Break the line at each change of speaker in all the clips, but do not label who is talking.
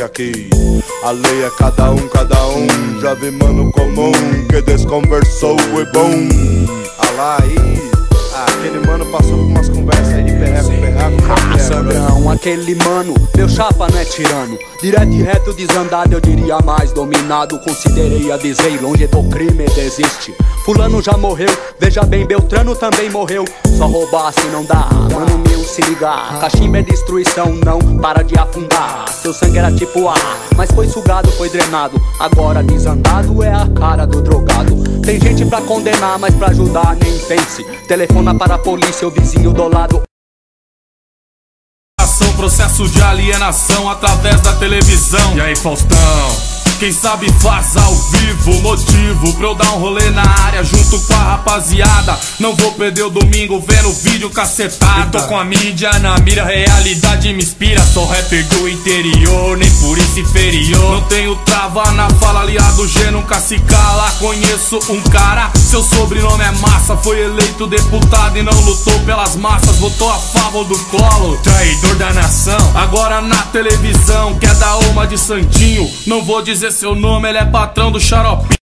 que aqui a lei é cada um, cada um. Já vi mano comum que desconversou foi bom. Alá aí. Ah, Aquele mano,
meu chapa não é tirano. Direto e reto, desandado, eu diria mais. Dominado Considerei a dizer, longe do crime desiste. Fulano já morreu, veja bem, Beltrano também morreu. Só roubar se não dá, mano meu, se ligar Cachimba é destruição, não para de afundar. Seu sangue era tipo ar, mas foi sugado, foi drenado. Agora desandado é a cara do drogado. Tem gente pra condenar, mas pra ajudar nem pense. Telefona para a polícia, o vizinho do lado
processo de alienação através da televisão. E aí, Faustão? Quem sabe faz ao vivo, motivo pra eu dar um rolê na área junto com a rapaziada. Não vou perder o domingo vendo vídeo cacetada. Eu tô com a mídia na mira, realidade me inspira. Sou rapper do interior, nem por isso inferior. Não tenho trava na fala, aliado G nunca se cala. Conheço um cara, seu sobrenome é massa. Foi eleito deputado e não lutou pelas massas. Votou a favor do colo, traidor da nação. Agora na televisão, quer dar uma de santinho. Não vou dizer seu nome, ele é patrão do xarope.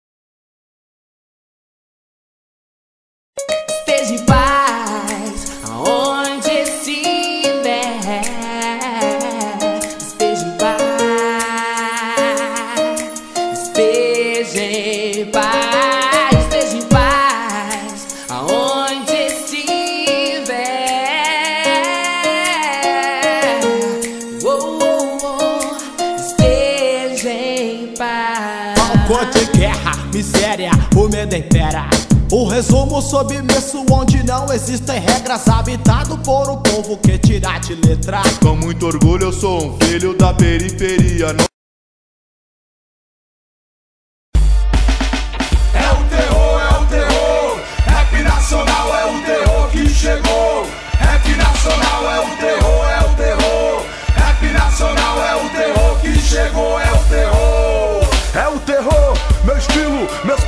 Medo impera. O resumo submisso onde não existem regras Habitado por um povo que tira de letra
Com muito orgulho eu sou um filho da periferia. Não
É o terror, é o terror. Rap nacional é o terror que chegou. Rap nacional é o terror, é o terror. Rap nacional é o terror que chegou, é o terror.
É o terror, meu estilo, meus.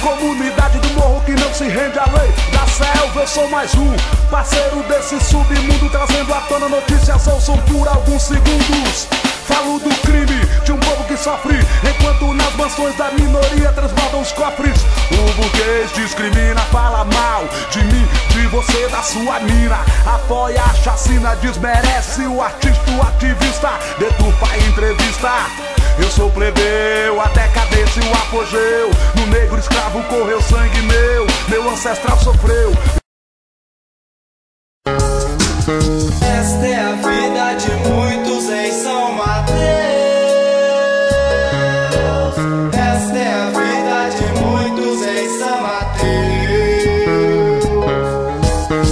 Comunidade do morro que não se rende à lei da selva. Eu sou mais um parceiro desse submundo, trazendo à tona notícias ou som por alguns segundos. Falo do crime de um povo que sofre, enquanto nas mansões da minoria transbordam os cofres. O burguês discrimina, fala mal de mim, de você, da sua mina. Apoia a chacina, desmerece o artista, o ativista, deturpa a entrevista. Eu sou plebeu, a decadência e o apogeu. No negro escravo correu sangue meu, meu ancestral sofreu.
Esta é a vida de muitos em São Mateus. Esta é a vida de muitos em São Mateus.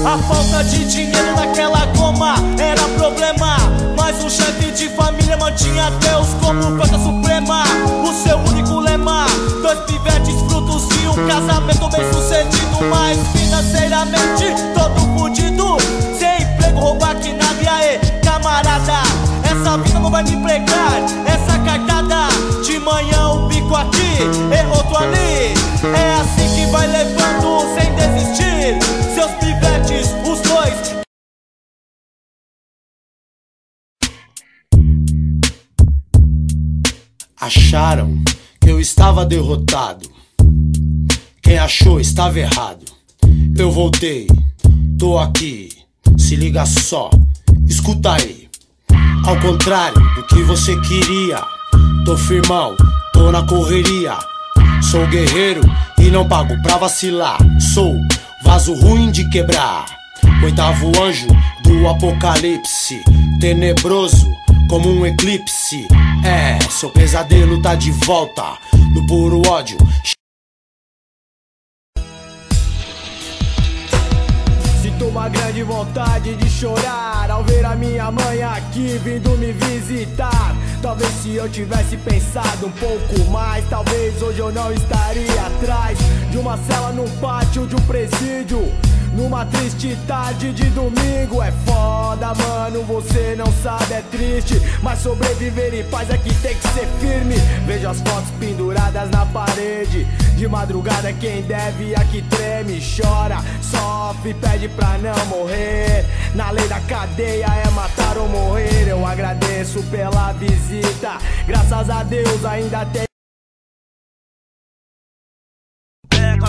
A falta de dinheiro naquela goma era problema Mas o chefe de família mantinha Deus como planta suprema O seu único lema. Dois pivetes, frutos e um casamento bem sucedido Mas financeiramente todo fudido. Sem emprego, roubar que nada e camarada. Essa vida não vai me empregar Essa cartada. De manhã um bico aqui
Acharam que eu estava derrotado. Quem achou estava errado. Eu voltei, tô aqui. Se liga só, escuta aí. Ao contrário do que você queria, tô firmão, tô na correria. Sou guerreiro e não pago pra vacilar. Sou vaso ruim de quebrar. Oitavo anjo do apocalipse, tenebroso como um eclipse. É, seu pesadelo tá de volta no puro ódio.
Sinto uma grande vontade de chorar ao ver a minha mãe aqui vindo me visitar. Talvez se eu tivesse pensado um pouco mais, talvez hoje eu não estaria atrás de uma cela num pátio de um presídio.
Numa triste tarde de domingo é foda, mano. Você não sabe, é triste. Mas sobreviver em paz aqui tem que ser firme. Vejo as fotos penduradas na parede. De madrugada, quem deve aqui treme, chora, sofre, pede pra não morrer. Na lei da cadeia é matar ou morrer. Eu agradeço pela visita. Graças a Deus ainda tem.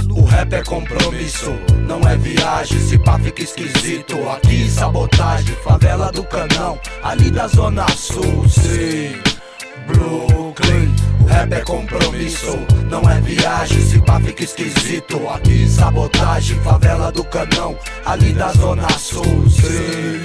O rap é compromisso, não é viagem. Se pá fica esquisito. Aqui sabotagem, favela do canão, ali da zona sul. Sim, Brooklyn. O rap é compromisso, não é viagem. Se pá fica esquisito. Aqui sabotagem, favela do canão, ali da zona sul. Sim,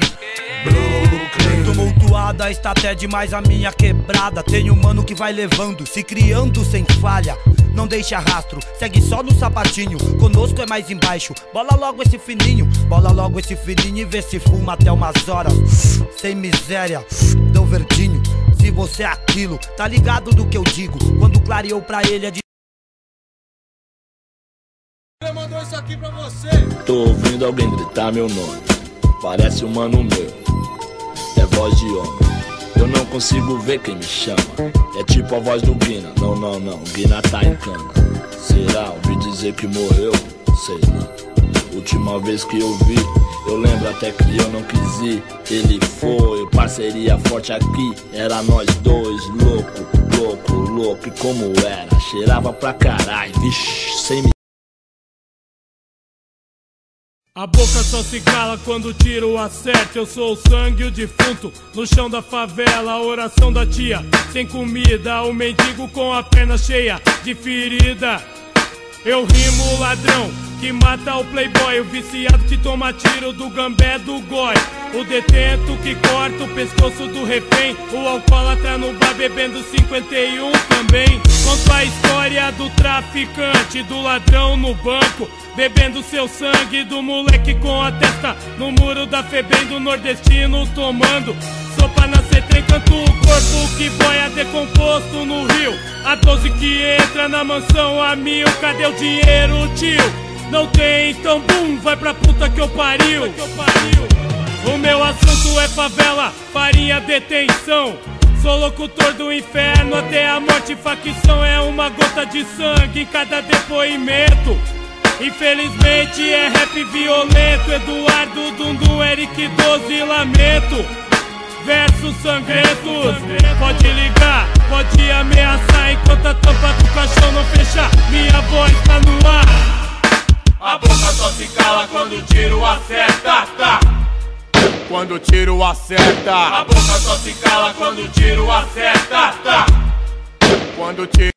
Brooklyn.
Tumultuada está até demais a minha quebrada. Tem um mano que vai levando, se criando sem falha. Não deixa rastro, segue só no sapatinho. Conosco é mais embaixo. Bola logo esse fininho, bola logo esse fininho e vê se fuma até umas horas. Sem miséria, deu verdinho. Se você é aquilo, tá ligado do que eu digo? Quando clareou pra ele é de.
mandou isso aqui pra você.
Tô ouvindo alguém gritar meu nome. Parece um mano meu. Voz de homem. Eu não consigo ver quem me chama. É tipo a voz do Guina. Não, não, não. Guina tá em cana. Será? Ouvi dizer que morreu? Sei lá. Última vez que eu vi, eu lembro até que eu não quis ir. Ele foi, parceria forte aqui. Era nós dois, louco, louco, louco. E como era? Cheirava pra caralho. Vixe, sem me.
A boca só se cala quando o tiro acerta. Eu sou o sangue, o defunto, no chão da favela. A oração da tia, sem comida. O mendigo com a perna cheia de ferida. Eu rimo o ladrão que mata o playboy. O viciado que toma tiro do gambé do goi. O detento que corta o pescoço do refém. O alcoólatra no bar bebendo 51 também. Conto a história do traficante, do ladrão no banco. Bebendo seu sangue do moleque com a testa no muro da Febem do nordestino tomando sopa na C3 canto o corpo que boia decomposto no rio A 12 que entra na mansão a mil, cadê o dinheiro tio? Não tem, então bum, vai pra puta que eu pariu O meu assunto é favela, farinha, detenção. Sou locutor do inferno até a morte facção é uma gota de sangue em cada depoimento. Infelizmente é rap violento Eduardo Dundu, Eric 12 Lamento. Versos sangrentos Pode ligar, pode ameaçar Enquanto a tampa do caixão não acerta
A boca só se cala quando o tiro acerta tá.
Quando o tiro